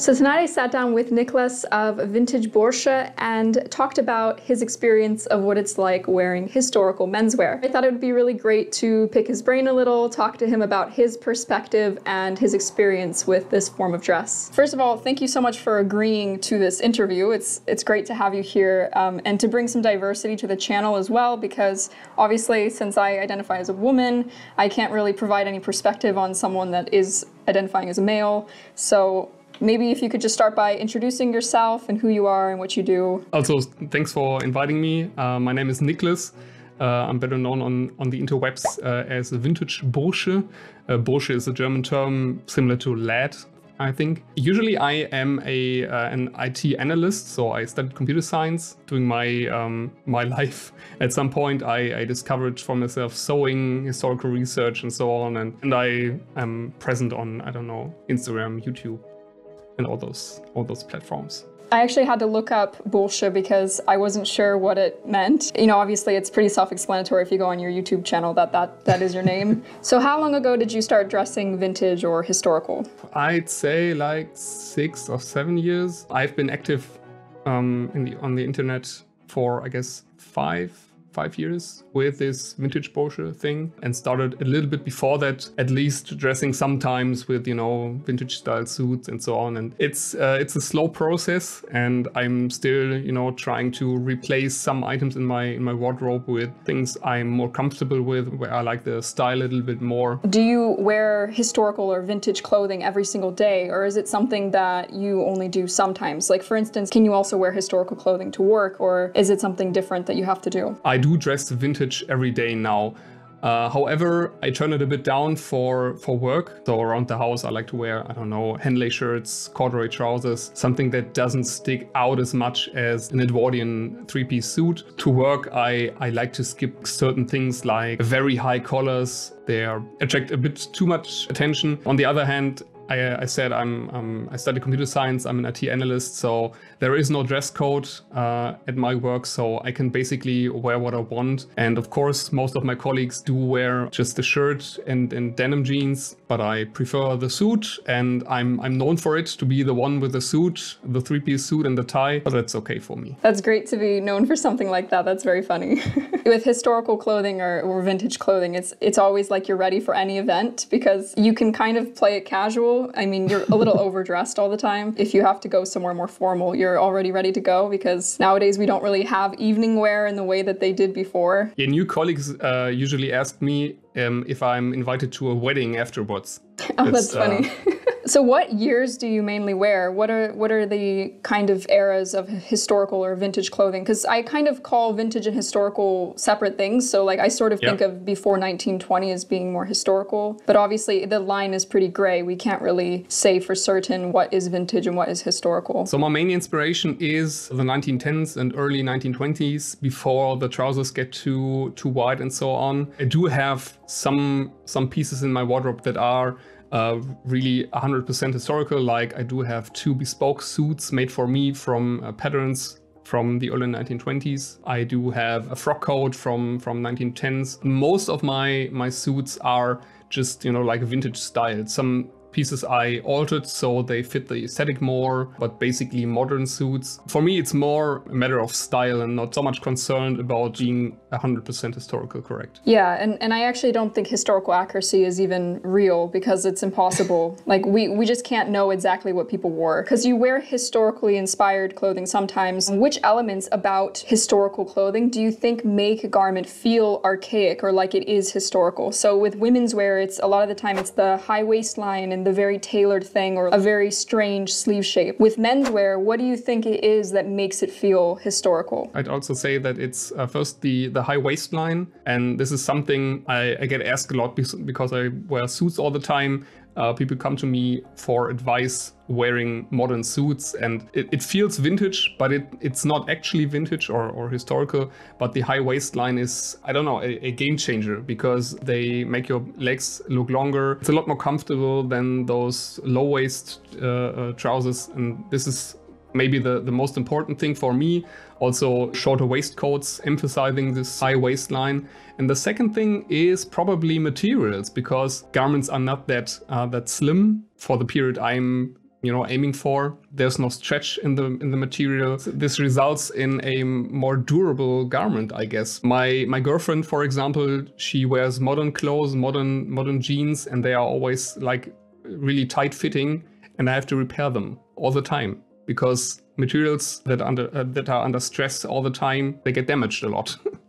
So tonight I sat down with Niklas of Vintage Bursche and talked about his experience of what it's like wearing historical menswear. I thought it would be really great to pick his brain a little, talk to him about his perspective and his experience with this form of dress. First of all, thank you so much for agreeing to this interview. It's it's great to have you here um, and to bring some diversity to the channel as well because obviously since I identify as a woman, I can't really provide any perspective on someone that is identifying as a male. So maybe if you could just start by introducing yourself and who you are and what you do. Also, thanks for inviting me. Uh, my name is Niklas. Uh, I'm better known on, on the interwebs uh, as vintage Bursche. Uh, Bursche is a German term similar to lad, I think. Usually I am a uh, an IT analyst, so I studied computer science. Doing my um, my life, at some point I, I discovered for myself sewing, historical research, and so on. And, and I am present on I don't know Instagram, YouTube, and all those all those platforms. I actually had to look up Bursche because I wasn't sure what it meant. You know, obviously it's pretty self-explanatory if you go on your YouTube channel that that, that is your name. so how long ago did you start dressing vintage or historical? I'd say like six or seven years. I've been active um, in the, on the internet for, I guess, five five years with this vintage Bursche thing and started a little bit before that, at least dressing sometimes with, you know, vintage style suits and so on. And it's uh, it's a slow process and I'm still, you know, trying to replace some items in my in my wardrobe with things I'm more comfortable with, where I like the style a little bit more. Do you wear historical or vintage clothing every single day or is it something that you only do sometimes? Like for instance, can you also wear historical clothing to work or is it something different that you have to do? I do dress vintage every day now. Uh, however, I turn it a bit down for, for work. So around the house, I like to wear, I don't know, Henley shirts, corduroy trousers, something that doesn't stick out as much as an Edwardian three-piece suit. To work, I, I like to skip certain things like very high collars. They attract a bit too much attention. On the other hand, I, I said I'm, um, I study computer science. I'm an IT analyst, so there is no dress code uh, at my work, so I can basically wear what I want. And of course, most of my colleagues do wear just a shirt and, and denim jeans, but I prefer the suit, and I'm I'm known for it to be the one with the suit, the three-piece suit and the tie. But that's okay for me. That's great to be known for something like that. That's very funny. With historical clothing or, or vintage clothing, it's it's always like you're ready for any event because you can kind of play it casual I mean, you're a little overdressed all the time. If you have to go somewhere more formal, you're already ready to go because nowadays we don't really have evening wear in the way that they did before. Yeah, new colleagues uh, usually ask me um, if I'm invited to a wedding afterwards. oh, that's funny. Uh, So what years do you mainly wear? What are what are the kind of eras of historical or vintage clothing? Because I kind of call vintage and historical separate things. So like I sort of yep. think of before 1920 as being more historical, but obviously the line is pretty gray. We can't really say for certain what is vintage and what is historical. So my main inspiration is the 1910s and early 1920s before the trousers get too too wide and so on. I do have some some pieces in my wardrobe that are uh, really 100% historical. Like I do have two bespoke suits made for me from uh, patterns from the early 1920s. I do have a frock coat from from 1910s. Most of my my suits are just you know like vintage style. Some pieces I altered so they fit the aesthetic more, but basically modern suits. For me, it's more a matter of style and not so much concerned about being 100% historical correct. Yeah, and, and I actually don't think historical accuracy is even real because it's impossible. like, we, we just can't know exactly what people wore. Because you wear historically inspired clothing sometimes. Which elements about historical clothing do you think make a garment feel archaic or like it is historical? So with women's wear, it's a lot of the time it's the high waistline and the very tailored thing or a very strange sleeve shape. With menswear, what do you think it is that makes it feel historical? I'd also say that it's uh, first the, the high waistline. And this is something I, I get asked a lot because I wear suits all the time. Uh, people come to me for advice wearing modern suits and it, it feels vintage, but it, it's not actually vintage or, or historical. But the high waistline is, I don't know, a, a game changer because they make your legs look longer. It's a lot more comfortable than those low waist uh, uh, trousers. And this is maybe the, the most important thing for me. Also shorter waistcoats, emphasizing this high waistline. And the second thing is probably materials because garments are not that uh, that slim for the period I'm you know aiming for there's no stretch in the in the material this results in a more durable garment i guess my my girlfriend for example she wears modern clothes modern modern jeans and they are always like really tight fitting and i have to repair them all the time because materials that under uh, that are under stress all the time they get damaged a lot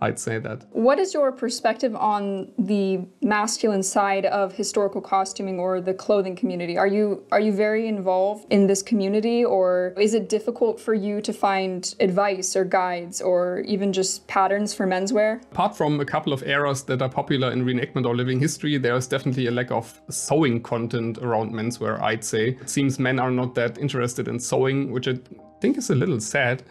I'd say that. What is your perspective on the masculine side of historical costuming or the clothing community? Are you are you very involved in this community or is it difficult for you to find advice or guides or even just patterns for menswear? Apart from a couple of eras that are popular in reenactment or living history, there is definitely a lack of sewing content around menswear, I'd say. It seems men are not that interested in sewing, which I think is a little sad.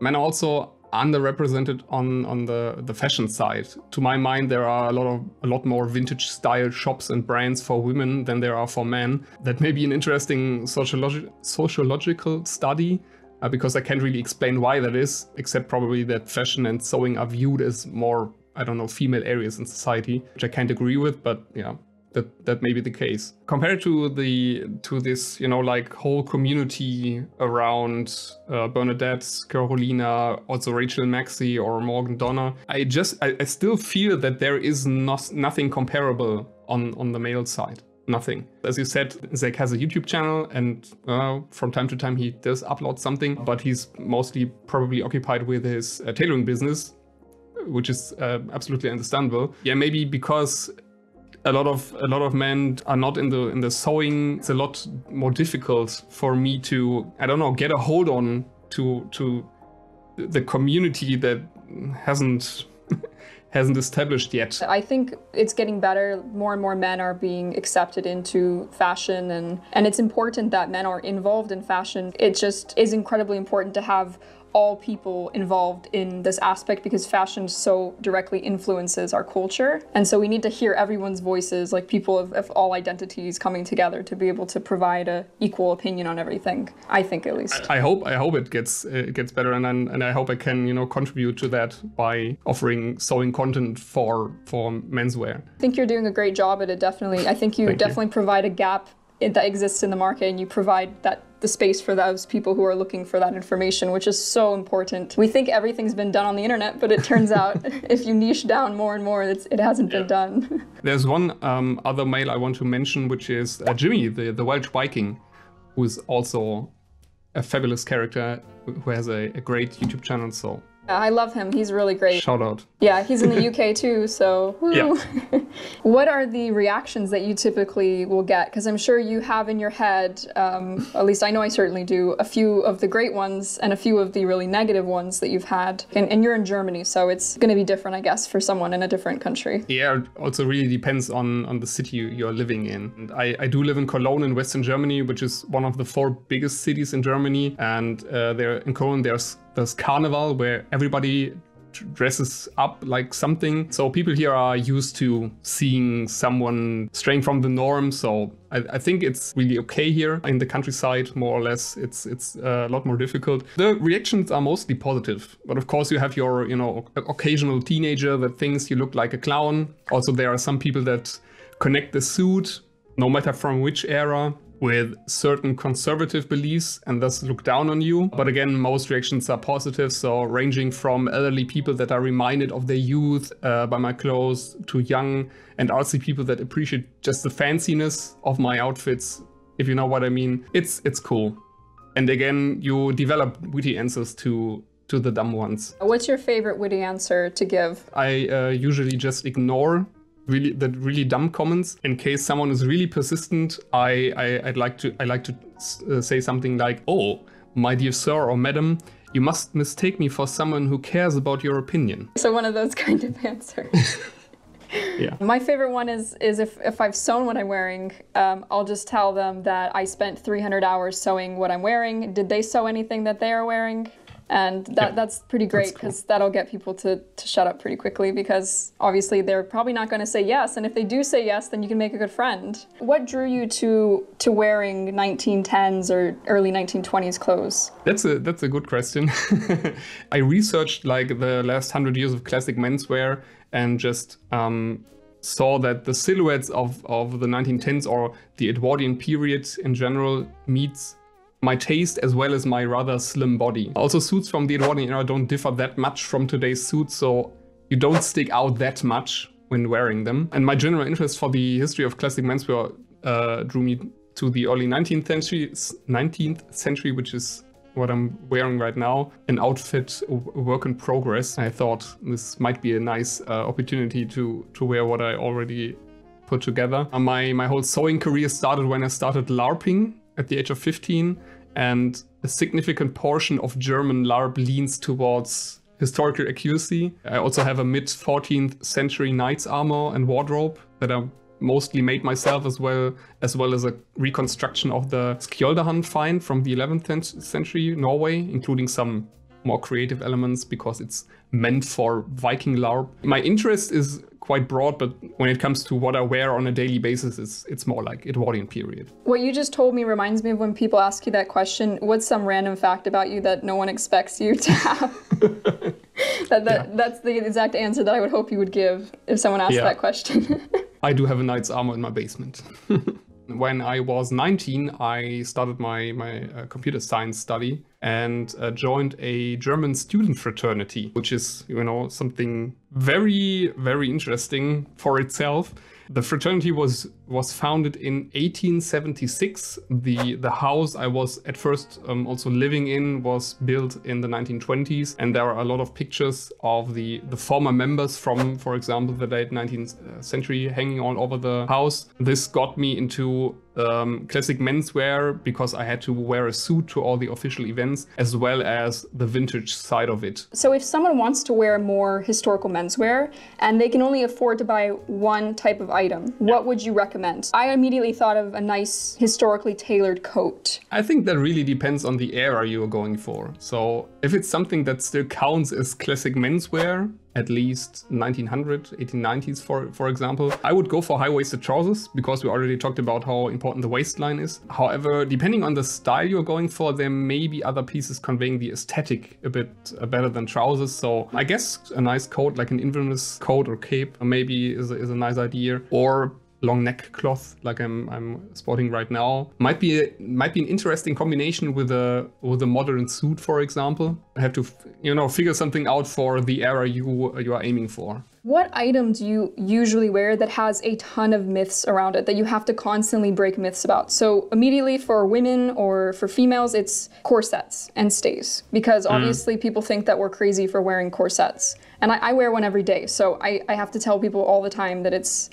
Men also underrepresented on on the the fashion side. To my mind, there are a lot of a lot more vintage style shops and brands for women than there are for men. That may be an interesting sociologi- sociological study. Uh, because I can't really explain why that is, except probably that fashion and sewing are viewed as more, I don't know, female areas in society, which I can't agree with, but yeah, that that may be the case. Compared to the to this you know like whole community around uh, bernadette carolina also rachel Maksy or morgan donner i just I, I, still feel that there is not nothing comparable on on the male side. Nothing. As you said zach has a youtube channel and uh, from time to time he does upload something but he's mostly probably occupied with his uh, tailoring business which is uh, absolutely understandable. Yeah, maybe because a lot of a lot of men are not in the in the sewing. It's a lot more difficult for me to I don't know get a hold on to to the community that hasn't hasn't established yet. I think it's getting better. More and more men are being accepted into fashion and and it's important that men are involved in fashion. It just is incredibly important to have all people involved in this aspect because fashion so directly influences our culture. And so we need to hear everyone's voices, like people of, of all identities coming together to be able to provide a equal opinion on everything. I think at least. I, I hope I hope it gets it gets better and then, and I hope I can, you know, contribute to that by offering sewing content for for menswear. I think you're doing a great job at it definitely. I think you definitely you. provide a gap that exists in the market and you provide that the space for those people who are looking for that information which is so important. We think everything's been done on the internet but it turns out if you niche down more and more it hasn't yeah. been done. There's one um, other male i want to mention which is uh, jimmy the, the welsh viking who is also a fabulous character who has a, a great youtube channel. So I love him. He's really great. Shout out. Yeah, he's in the UK too, so. Yeah. what are the reactions that you typically will get? Because I'm sure you have in your head, um, at least I know I certainly do, a few of the great ones and a few of the really negative ones that you've had. And, and you're in Germany, so it's going to be different, I guess, for someone in a different country. Yeah, also really depends on, on the city you're living in. And I, I do live in Cologne in Western Germany, which is one of the four biggest cities in Germany. And uh, there in Cologne, there's there's carnival where everybody dresses up like something. So people here are used to seeing someone straying from the norm. So I, I, think it's really okay here in the countryside, more or less. It's it's uh, a lot more difficult. The reactions are mostly positive, but of course you have your you know occasional teenager that thinks you look like a clown. Also there are some people that connect the suit, no matter from which era with certain conservative beliefs and thus look down on you. But again, most reactions are positive, so ranging from elderly people that are reminded of their youth uh, by my clothes to young and artsy people that appreciate just the fanciness of my outfits, if you know what I mean. It's it's cool. And again, you develop witty answers to to the dumb ones. What's your favorite witty answer to give? I uh, usually just ignore really that really dumb comments. In case someone is really persistent, I, I would like to I like to uh, say something like, "Oh, my dear sir or madam." You must mistake me for someone who cares about your opinion. So one of those kind of answers. yeah. My favorite one is is if, if I've sewn what I'm wearing, um, I'll just tell them that I spent 300 hours sewing what I'm wearing. Did they sew anything that they are wearing? And that, yeah, that's pretty great because cool. that'll get people to, to shut up pretty quickly because obviously they're probably not going to say yes. And if they do say yes then you can make a good friend. What drew you to to wearing 1910s or early 1920s clothes? That's a that's a good question. I researched like the last 100 years of classic menswear and just um, saw that the silhouettes of, of the 1910s or the Edwardian period in general meets my taste as well as my rather slim body. Also, suits from the Edwardian era don't differ that much from today's suits, so you don't stick out that much when wearing them. And my general interest for the history of classic menswear uh, drew me to the early 19th century, 19th century, which is what I'm wearing right now, an outfit work in progress. I thought this might be a nice uh, opportunity to to wear what I already put together. Uh, my my whole sewing career started when I started LARPing at the age of 15, and a significant portion of German LARP leans towards historical accuracy. I also have a mid 14th century knight's armor and wardrobe that I mostly made myself as well as well as a reconstruction of the Skjoldehamn find from the 11th century Norway, including some more creative elements because it's meant for Viking LARP. My interest is quite broad, but when it comes to what I wear on a daily basis, it's it's more like Edwardian period. What you just told me reminds me of when people ask you that question. What's some random fact about you that no one expects you to have? that, that yeah. that's the exact answer that I would hope you would give if someone asked yeah. that question. I do have a knight's armor in my basement. when I was 19, I started my my uh, computer science study and uh, joined a German student fraternity, which is, you know, something very, very interesting for itself. The fraternity was was founded in 1876. The the house I was at first um, also living in was built in the 1920s, and there are a lot of pictures of the the former members from, for example, the late 19th uh, century hanging all over the house. This got me into um, classic menswear because I had to wear a suit to all the official events, as well as the vintage side of it. So, if someone wants to wear more historical menswear and they can only afford to buy one type of item, what would you recommend? I immediately thought of a nice historically tailored coat. I think that really depends on the era you are going for. So, if it's something that still counts as classic menswear, at least 1900, 1890s, for, for example. I would go for high-waisted trousers because we already talked about how important the waistline is. However, depending on the style you're going for, there may be other pieces conveying the aesthetic a bit uh, better than trousers. So I guess a nice coat, like an Inverness coat or cape, maybe is a, is a nice idea. Or long neck cloth like I'm I'm sporting right now might be a, might be an interesting combination with a with a modern suit for example I have to you know figure something out for the era you you are aiming for what item do you usually wear that has a ton of myths around it that you have to constantly break myths about so immediately for women or for females it's corsets and stays because mm. obviously mm. people think that we're crazy for wearing corsets and I, I wear one every day so I, I have to tell people all the time that it's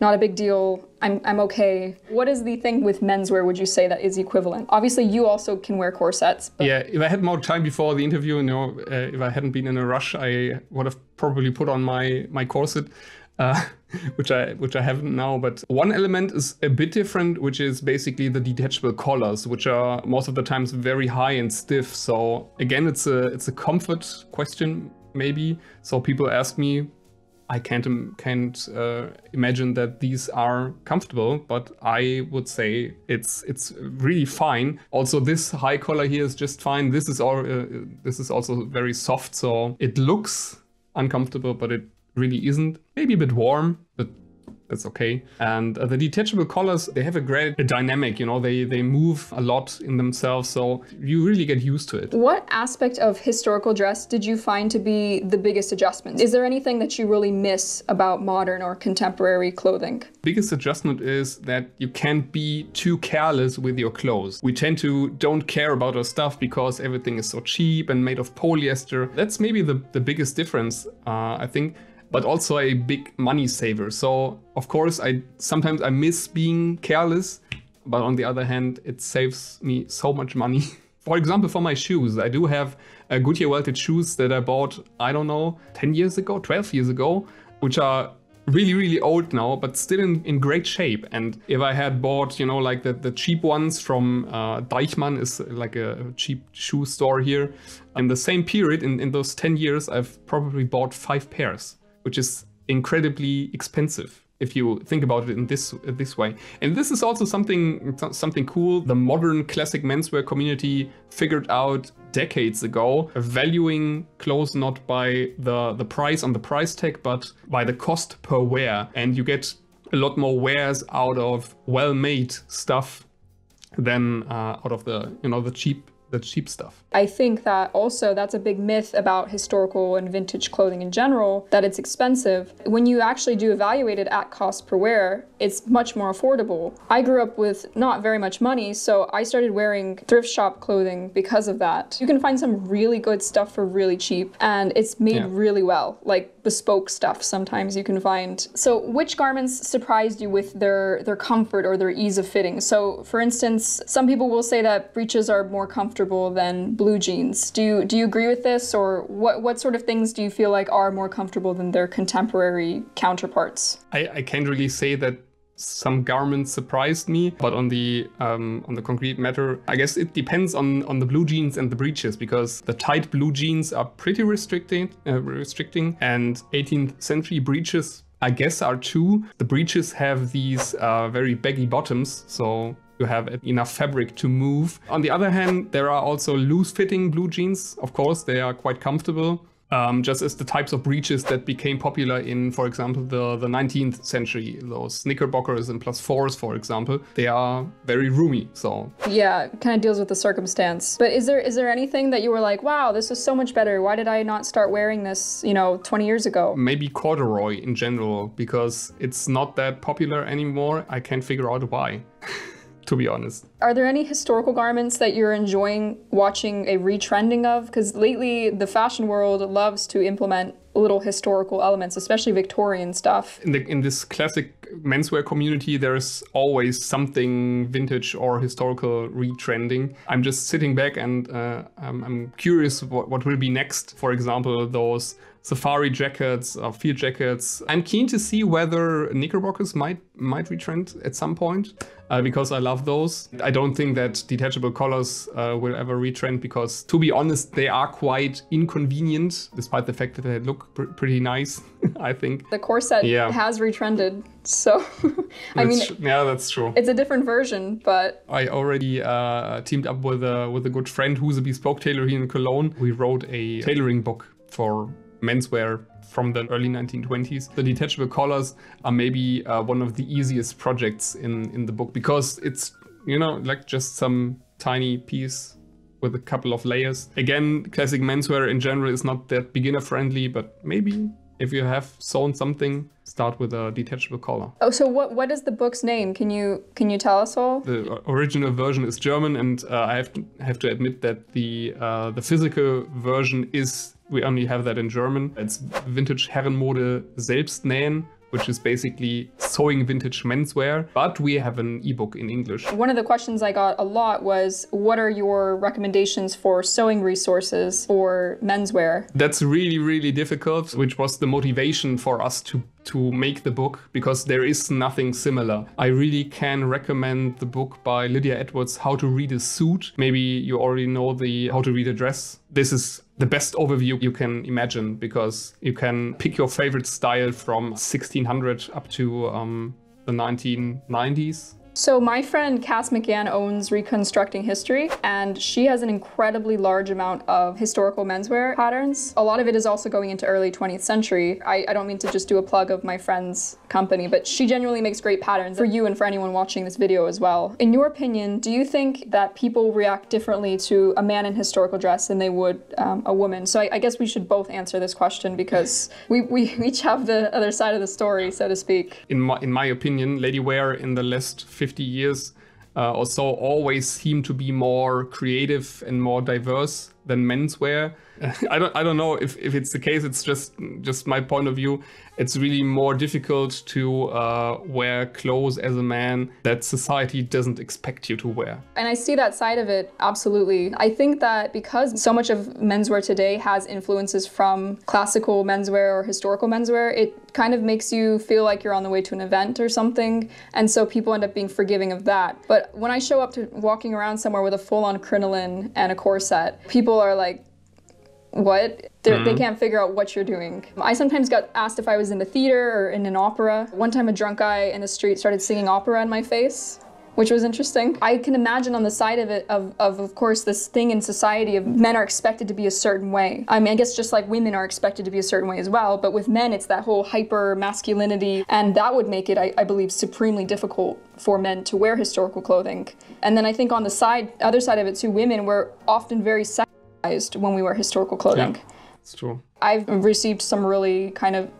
not a big deal. I'm, I'm okay. What is the thing with menswear, would you say, that is equivalent? Obviously, you also can wear corsets. But... Yeah, if I had more time before the interview, you know, uh, if I hadn't been in a rush, I would have probably put on my, my corset. Uh, which I which I haven't now. But one element is a bit different, which is basically the detachable collars, which are most of the times very high and stiff. So again, it's a it's a comfort question maybe. So people ask me, I can't can't uh, imagine that these are comfortable, but I would say it's it's really fine. Also, this high collar here is just fine. This is all uh, this is also very soft, so it looks uncomfortable, but it really isn't. Maybe a bit warm, but that's okay. And uh, the detachable collars, they have a great dynamic, you know, they, they move a lot in themselves, so you really get used to it. What aspect of historical dress did you find to be the biggest adjustment? Is there anything that you really miss about modern or contemporary clothing? Biggest adjustment is that you can't be too careless with your clothes. We tend to don't care about our stuff because everything is so cheap and made of polyester. That's maybe the, the biggest difference, uh, I think but also a big money saver. So of course, I sometimes I miss being careless, but on the other hand, it saves me so much money. for example, for my shoes, I do have a Goodyear welted shoes that I bought, I don't know, 10 years ago, 12 years ago, which are really really old now but still in, in great shape and if i had bought you know like the, the cheap ones from uh, deichmann is like a cheap shoe store here in the same period in, in those 10 years i've probably bought five pairs which is incredibly expensive if you think about it in this this way. And this is also something something cool. The modern classic menswear community figured out decades ago, valuing clothes not by the the price on the price tag, but by the cost per wear, and you get a lot more wears out of well-made stuff than uh, out of the you know the cheap the cheap stuff. I think that also that's a big myth about historical and vintage clothing in general that it's expensive. When you actually do evaluate it at cost per wear, it's much more affordable. I grew up with not very much money, so I started wearing thrift shop clothing because of that. You can find some really good stuff for really cheap and it's made yeah. really well. Like bespoke stuff sometimes you can find. So which garments surprised you with their their comfort or their ease of fitting? So for instance, some people will say that breeches are more comfortable than blue jeans. Do you do you agree with this or what what sort of things do you feel like are more comfortable than their contemporary counterparts? I, I can't really say that some garments surprised me but on the um, on the concrete matter i guess it depends on on the blue jeans and the breeches because the tight blue jeans are pretty restricting uh, restricting and 18th century breeches i guess are too the breeches have these uh, very baggy bottoms so you have enough fabric to move. On the other hand, there are also loose fitting blue jeans. Of course, they are quite comfortable um, just as the types of breeches that became popular in, for example, the, the 19th century, those knickerbockers and plus fours, for example, they are very roomy. So yeah, kind of deals with the circumstance. But is there is there anything that you were like, wow, this is so much better? Why did I not start wearing this, you know, 20 years ago? Maybe corduroy in general because it's not that popular anymore. I can't figure out why. to be honest. Are there any historical garments that you're enjoying watching a retrending of? Because lately, the fashion world loves to implement little historical elements, especially Victorian stuff. In, the, in this classic menswear community, there's always something vintage or historical retrending. I'm just sitting back and uh, I'm, I'm, curious what, what will be next. For example, those safari jackets or field jackets. I'm keen to see whether knickerbockers might might retrend at some point uh, because I love those. I don't think that detachable collars uh, will ever retrend because, to be honest, they are quite inconvenient, despite the fact that they look pr pretty nice. I think the corset yeah. has retrended, so I mean, yeah, that's true. It's a different version, but I already uh, teamed up with a with a good friend who's a bespoke tailor here in Cologne. We wrote a tailoring book for menswear from the early 1920s. The detachable collars are maybe uh, one of the easiest projects in, in the book because it's, you know, like just some tiny piece with a couple of layers. Again, classic menswear in general is not that beginner friendly, but maybe if you have sewn something, start with a detachable collar. Oh, so what what is the book's name? Can you can you tell us all? The original version is German, and uh, I have to, have to admit that the uh, the physical version is we only have that in German. It's Vintage Herrenmode Selbstnähen which is basically sewing vintage menswear, but we have an ebook in English. One of the questions I got a lot was what are your recommendations for sewing resources for menswear? That's really, really difficult, which was the motivation for us to to make the book because there is nothing similar. I really can recommend the book by Lydia Edwards, How to Read a Suit. Maybe you already know the How to Read a Dress. This is the best overview you can imagine because you can pick your favorite style from 1600 up to um, the 1990s so my friend Cass McGann owns Reconstructing History, and she has an incredibly large amount of historical menswear patterns. A lot of it is also going into early 20th century. I, I don't mean to just do a plug of my friend's company, but she genuinely makes great patterns for you and for anyone watching this video as well. In your opinion, do you think that people react differently to a man in historical dress than they would um, a woman? So I, I, guess we should both answer this question because we, we each have the other side of the story, so to speak. In my, in my opinion, lady wear in the last 50 years uh, or so always seem to be more creative and more diverse than menswear. I don't I don't know if, if it's the case. It's just just my point of view. It's really more difficult to uh, wear clothes as a man that society doesn't expect you to wear. And I see that side of it absolutely. I think that because so much of menswear today has influences from classical menswear or historical menswear, it kind of makes you feel like you're on the way to an event or something. And so people end up being forgiving of that. But when I show up to walking around somewhere with a full-on crinoline and a corset, people are like, what? Mm-hmm. They can't figure out what you're doing. I sometimes got asked if I was in the theater or in an opera. One time, a drunk guy in the street started singing opera in my face which was interesting. I can imagine on the side of it, of, of, of course, this thing in society of men are expected to be a certain way. I mean, I guess just like women are expected to be a certain way as well, but with men, it's that whole hyper masculinity, and that would make it, I, I believe, supremely difficult for men to wear historical clothing. And then I think on the side, other side of it too, women were often very when we wear historical clothing. Yeah, it's true. I've received some really kind of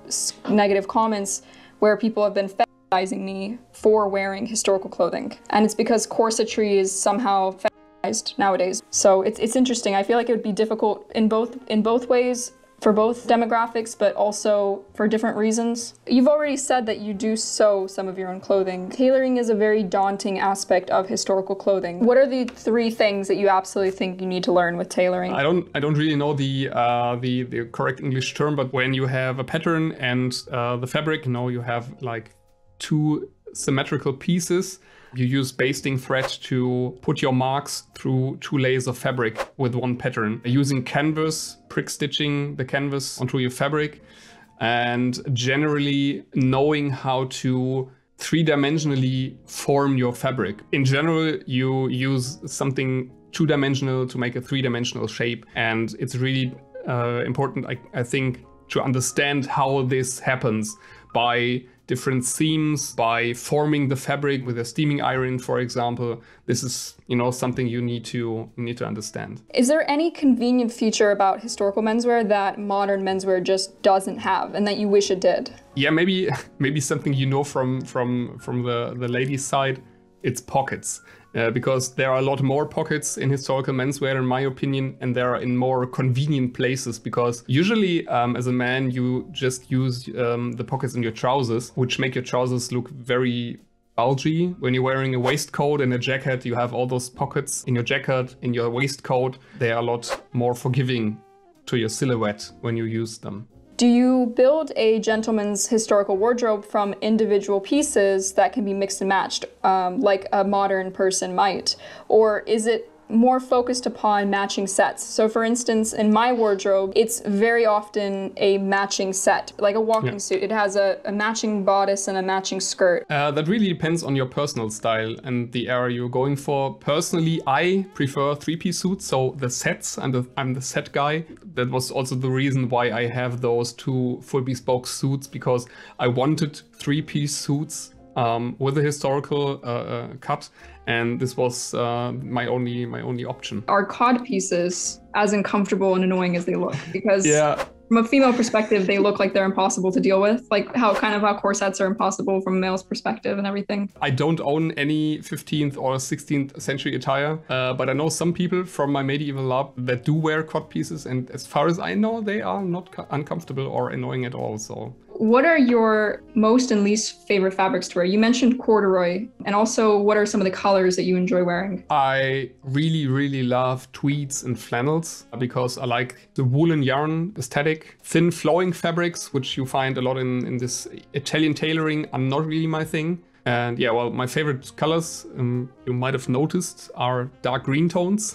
negative comments where people have been fetishizing me for wearing historical clothing. And it's because corsetry is somehow fetishized nowadays. So it's, it's interesting. I feel like it would be difficult in both in both ways for both demographics, but also for different reasons. You've already said that you do sew some of your own clothing. Tailoring is a very daunting aspect of historical clothing. What are the three things that you absolutely think you need to learn with tailoring? I don't, I don't really know the uh, the the correct English term, but when you have a pattern and uh, the fabric, you know, you have like two symmetrical pieces. You use basting thread to put your marks through two layers of fabric with one pattern. Using canvas, prick stitching the canvas onto your fabric, and generally knowing how to three-dimensionally form your fabric. In general, you use something two-dimensional to make a three-dimensional shape, and it's really uh, important, I, I think, to understand how this happens by different seams by forming the fabric with a steaming iron, for example. This is, you know, something you need to you need to understand. Is there any convenient feature about historical menswear that modern menswear just doesn't have and that you wish it did? Yeah, maybe maybe something you know from from from the the ladies' side. It's pockets. Uh, because there are a lot more pockets in historical menswear, in my opinion, and they are in more convenient places. Because usually, um, as a man, you just use um, the pockets in your trousers, which make your trousers look very bulgy. When you're wearing a waistcoat and a jacket, you have all those pockets in your jacket, in your waistcoat. They are a lot more forgiving to your silhouette when you use them. Do you build a gentleman's historical wardrobe from individual pieces that can be mixed and matched, um, like a modern person might? Or is it more focused upon matching sets. So, for instance, in my wardrobe, it's very often a matching set, like a walking yeah. suit. It has a, a, matching bodice and a matching skirt. Uh, that really depends on your personal style and the area you're going for. Personally, I prefer three piece suits, so the sets, I'm the, I'm the set guy. That was also the reason why I have those two full bespoke suits because I wanted three piece suits um, with a historical uh, uh, cut, and this was uh, my only my only option. Are cod pieces as uncomfortable and annoying as they look? Because yeah. from a female perspective, they look like they're impossible to deal with. Like how kind of how corsets are impossible from a male's perspective and everything. I don't own any 15th or 16th century attire, uh, but I know some people from my medieval LARP that do wear cod pieces, and as far as I know, they are not uncomfortable or annoying at all. So what are your most and least favorite fabrics to wear? You mentioned corduroy, and also what are some of the colors that you enjoy wearing? I really, really love tweeds and flannels because I like the woolen yarn aesthetic. Thin flowing fabrics, which you find a lot in, in this Italian tailoring, are not really my thing. And yeah, well, my favorite colors, um, you might have noticed, are dark green tones,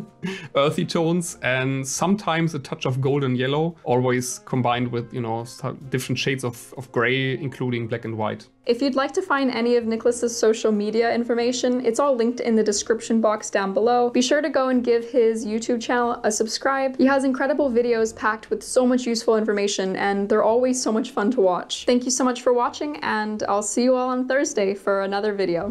earthy tones, and sometimes a touch of golden yellow, always combined with, you know, different shades of, of gray, including black and white. If you'd like to find any of Niklas's social media information, it's all linked in the description box down below. Be sure to go and give his YouTube channel a subscribe. He has incredible videos packed with so much useful information, and they're always so much fun to watch. Thank you so much for watching, and I'll see you all on Thursday for another video.